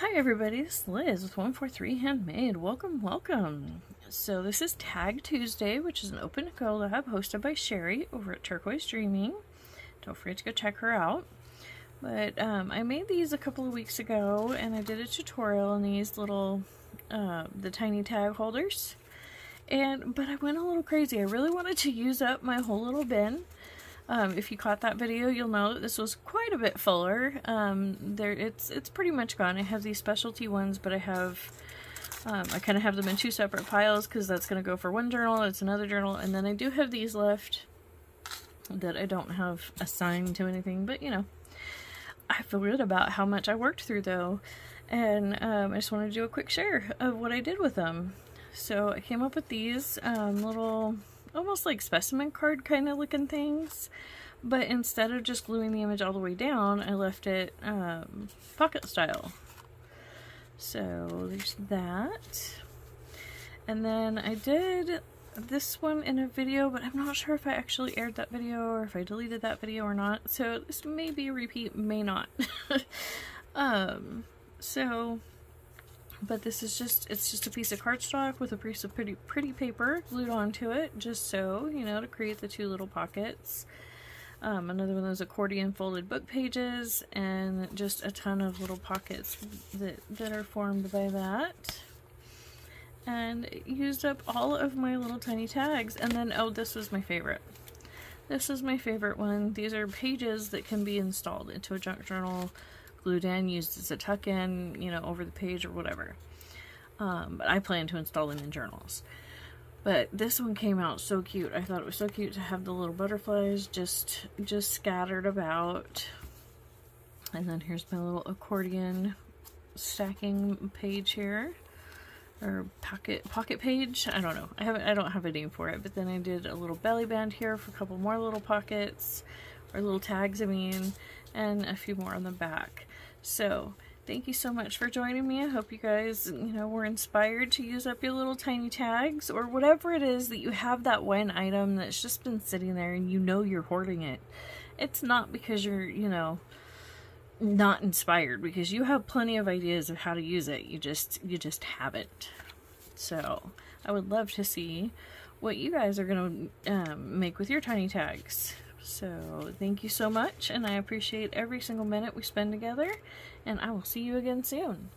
Hi everybody, this is Liz with 143 Handmade. Welcome, welcome. So this is Tag Tuesday, which is an open collab hosted by Sheree over at Turquoise Dreaming. Don't forget to go check her out. But um, I made these a couple of weeks ago and I did a tutorial on these little, uh, the tiny tag holders. And, but I went a little crazy. I really wanted to use up my whole little bin. Um, if you caught that video, you'll know that this was quite a bit fuller. Um, there, it's it's pretty much gone. I have these specialty ones, but I have um, I kind of have them in two separate piles because that's going to go for one journal. It's another journal, and then I do have these left that I don't have assigned to anything. But you know, I feel good about how much I worked through though, and um, I just wanted to do a quick share of what I did with them. So I came up with these um, little almost like specimen card kind of looking things. But instead of just gluing the image all the way down, I left it um, pocket style. So there's that. And then I did this one in a video, but I'm not sure if I actually aired that video or if I deleted that video or not. So this may be a repeat, may not. um, so but this is just it's just a piece of cardstock with a piece of pretty pretty paper glued onto it just so you know to create the two little pockets. Um, another one of those accordion folded book pages and just a ton of little pockets that, that are formed by that. And used up all of my little tiny tags. And then oh this was my favorite. This is my favorite one. These are pages that can be installed into a junk journal glued in, used as a tuck-in, you know, over the page or whatever. Um, but I plan to install them in journals. But this one came out so cute. I thought it was so cute to have the little butterflies just just scattered about. And then here's my little accordion stacking page here. Or pocket pocket page. I don't know. I haven't I don't have a name for it. But then I did a little belly band here for a couple more little pockets. Or little tags, I mean. And a few more on the back. So thank you so much for joining me. I hope you guys, you know, were inspired to use up your little tiny tags or whatever it is that you have that one item that's just been sitting there and you know you're hoarding it. It's not because you're, you know, not inspired because you have plenty of ideas of how to use it. You just, you just haven't. So I would love to see what you guys are going to um, make with your tiny tags. So thank you so much, and I appreciate every single minute we spend together, and I will see you again soon.